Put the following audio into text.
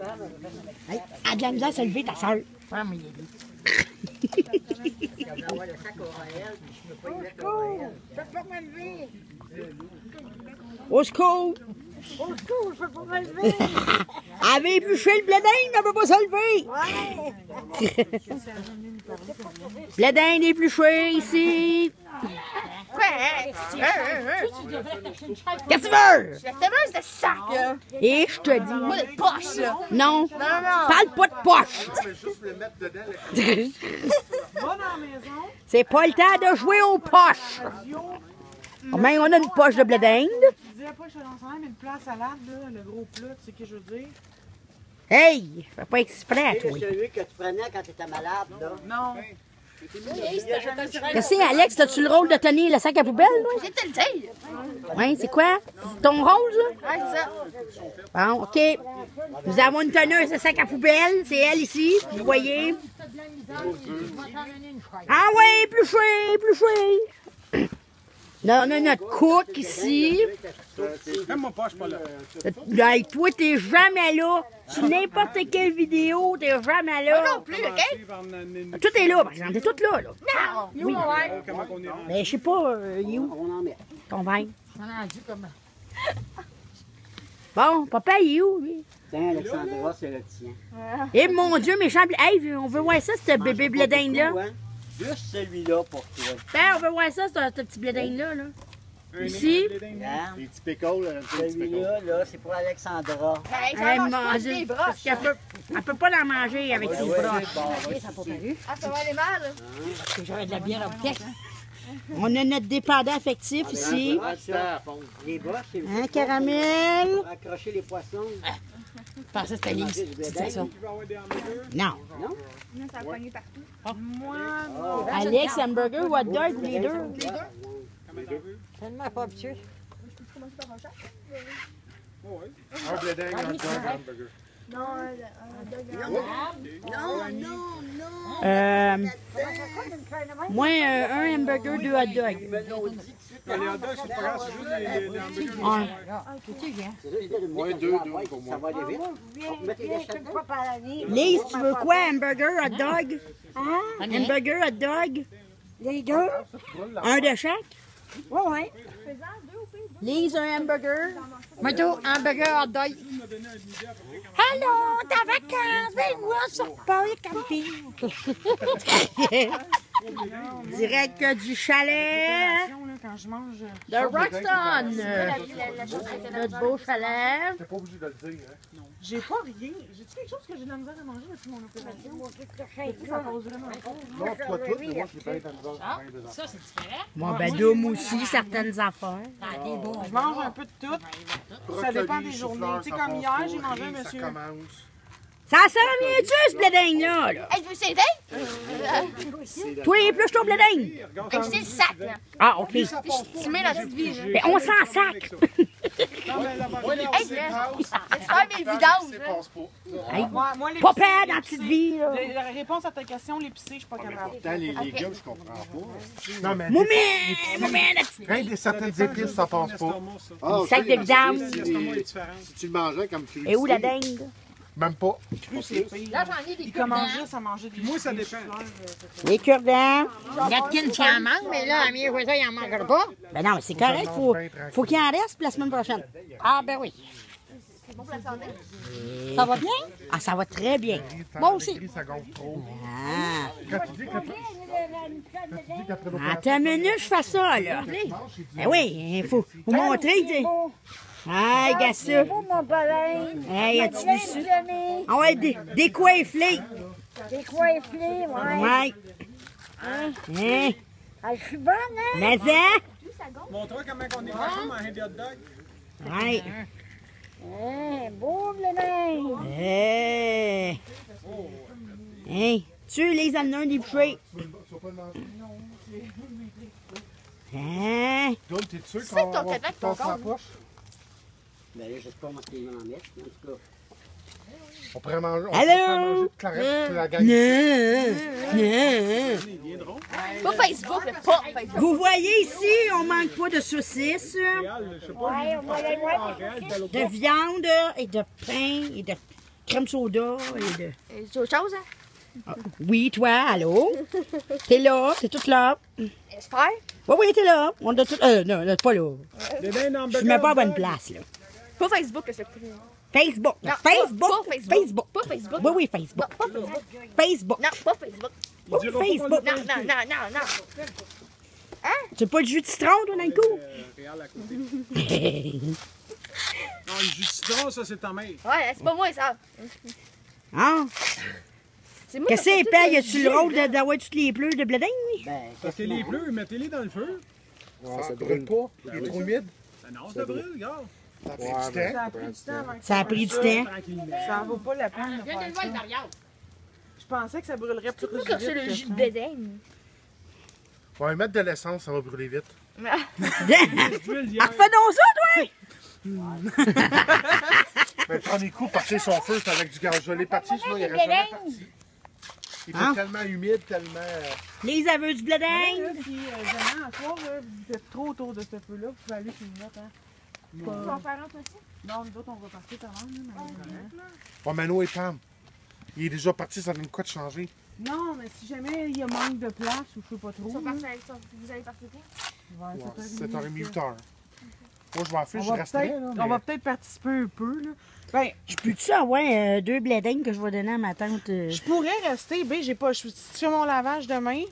Hey, de la misère à se lever, ta soeur. Ouais, mais il est Au secours! Au secours, je peux pas me lever. Elle avait épluché le blé d'Inde, elle ne peut pas se lever! Ouais. blé d'Inde épluché ici! Qu'est-ce que tu veux? Justement, c'est sac, là. Et je te dis. Moi, de poche, là. Non, Non, non. parle pas de poche! Va dans la maison, C'est pas le temps de jouer aux poches! Mais on a une poche de blé d'Inde. tu disais pas que je suis mais une à là, le gros plat, tu sais ce que je veux dire? Hey, fais pas exprès, toi. celui que tu prenais quand tu étais malade, là? Non. Qu'est-ce que c'est, Alex? T'as-tu le rôle de tenir le sac à poubelle, là? Te le dire. Oui, c'est quoi? Ton rôle, là? Ouais, c'est ça. Bon, OK. Nous avons une teneuse de sac à poubelle. C'est elle ici. Vous voyez? Ah oui, épluché, épluché. Là, on a notre cook ici. Même pas, je suis pas là. Hey, toi, t'es jamais là. Sur n'importe quelle vidéo, t'es jamais Moi là. non plus, OK? Tout est là, par exemple. T'es tout là, là. Non. Oui. Comment on est rendu? Mais je sais pas, euh, il est où? On en met. Ton vin. On dit. Bon, papa, il est où, lui? Tiens, Alexandra, c'est le tien. Eh, mon Dieu, méchant. Hey, on veut voir ça, ce bébé blé d'Inde-là. Beaucoup, hein? Juste celui-là pour toi. Ben, on veut voir ça, ce, ce petit blé d'Inde-là. Là. Ici. Les petits pickles, les petits pickles. Celui-là, là, c'est pour Alexandra. Hey, Elle ça mange pas des parce broches. qu'elle peut, elle peut pas la manger avec ses Ouais, broches. bon, Ah, ça va aller mal. là. J'aurais de la bière en pièce. On a notre dépendant affectif ici. Ah, ça. Les broches, c'est Hein, caramel? pour accrocher les poissons. Je pensais que c'était blé ça. d'Inde. Tu veux avoir des hamburgers? Non. Ça a pogné partout. Moi, Alex, hamburger ou hot dog, ou les deux? Tellement pas habitué. Un blé d'Inde, un dog, un hamburger. Euh, moi, euh, un hamburger, deux hot dogs. Les hot c'est pas grave, c'est juste hamburgers. Dire, deux, deux pour Ça va aller vite. Lise, tu veux quoi? Hamburger, hot dog? Hein? Hamburger, hot dog? Les deux? Un de chaque? Oui, oui. Lise, un hamburger? Moto, hamburger, hot dog. Allô, ta vacance, ben moi sur Paris Camping. Direct du chalet quand je mange, euh, de Roxton. Notre beau chalet. T'es pas obligé de le dire, hein? j'ai pas rien. J'ai-tu quelque chose que j'ai de la misère à manger depuis mon opération? Ça cause vraiment pas. Non, toi, tout, mais moi, suis bien dans le ventre, bien des enfants. Ça, c'est différent. Bon, ben, d'homme aussi, certaines affaires. Ah, beau. Je mange un peu de tout. Ça dépend des journées. Tu sais, comme hier, pas, j'ai mangé un monsieur. Ça commence. Ça s'en vient-tu, ce blé d'Inde-là? là? Hey, tu veux s'aider? Toi, blé d'Inde. Regarde, Hey, c'est le sac, là. Ah, OK. Je tu mets la petite vie, là. Ben, on s'en sac. Mais peur dans la petite vie, là. La, réponse à ta question, l'épicé, je suis pas capable. Pourtant, les légumes, je comprends pas. Non, mais. Moumé, moumé, la petite... Rien des certaines épices, ça passe pas. Ah, Sac de vidange. Si, si tu le mangeais comme tu Et où la dinde? Même pas. Là, j'en ai des Il cure commence juste à manger des Moi, ça dépend. chou-fleurs, euh, Les cure-dents? Gatkin, tu en manques, mais là, à il en manquera pas. Ben non, mais c'est correct. Faut, faut qu'il en reste pour la semaine prochaine. Ah, ben oui. Ça va bien? Ah, ça va très bien. Moi aussi. Ah. Attends une minute, je fais ça, là. Ben oui, il faut, faut montrer. Regarde ça. Oh, mon parrain. Hey, as-tu vu ça? Ah ouais, dé- décoifflé. Des coifflés, ouais. Ouais. Hein? Ah, je suis bonne, hein? Mais hein? Montre-moi comment on est de manger des hot dogs. Ouais. Hein, beau, le nain. Hey. Hein? Tu les amenes des bouchées. Hein? Donc, t'es sûr C'est qu'on ton va Québec, ton la poche? Ben là, je sais pas comment ils vont en mettre. mais En tout cas, On pourrait manger. On Allô? pourrait manger toute la, toute la gang. Non, non. Pas Facebook, pas Facebook. Vous voyez ici, on manque pas de saucisses, Ouais, on va aller voir. de viande et de pain et de, crème soda et de... Et C'est autre chose, hein? Oui, toi, allô? T'es là, t'es toute là. J'espère. Oui, oui, t'es là. On est tout... Euh, non, non, pas là. Je suis même pas à bonne place, là. Pas Facebook, que c'est plus. Facebook. Non, Facebook. pas- pas Facebook. Facebook. Pas Facebook. Oui, oui, Facebook. Non, pas Facebook. Facebook. Non, pas Facebook. Oui, Facebook. Non, non, non, non, non. Tu pas de jus de citron, toi, dans le cou? Euh, Réal à côté. Non, le jus de citron, ça, c'est ta mère. Ouais, c'est pas moi, ça. Hein? C'est moi Qu'est-ce qui ai que c'est, tout y a-tu le rôle d'avoir toutes les pleurs de bledin? Ben, Parce que les bleus, mettez-les dans le feu. Ça, ça brûle pas. Il est trop humide. Ben non, ça brûle, regarde. Ça fait Ça du temps. a pris du temps Ça a pris du temps. Ça en vaut pas la peine de Viens de faire le voir, ça. le derrière. Je pensais que ça brûlerait plus C'est ai reçu le vite jus de ça. bédaine? On va mettre de l'essence, ça va brûler vite. Ah, fais donc ça, toi! Mais prends des coups, partir son feu, c'est avec du gaz. Je l'ai parti, sinon il reste jamais parti. Il était Hein? tellement humide, tellement. euh, Les aveux du Là, bledin! là, si euh, jamais soir, vous êtes trop autour de ce feu-là, vous pouvez aller chez nous, hein. Tu vas en faire un, toi aussi? Non, nous autres, on va partir quand même, là, mais- Oh, Mano et Pam. Il est déjà parti, ça donne quoi de changer? Non, mais si jamais il y a manque de place ou je sais pas trop. Avec. Vous allez partir quand? ouais, Ouais, c'est 7h30, 8h. Moi, je m'en fiche, On je on va peut-être participer un peu, là. Ben, Je peux-tu avoir euh, deux bledins que je vais donner à ma tante? euh? je pourrais rester, ben, j'ai pas, je suis sur mon lavage demain.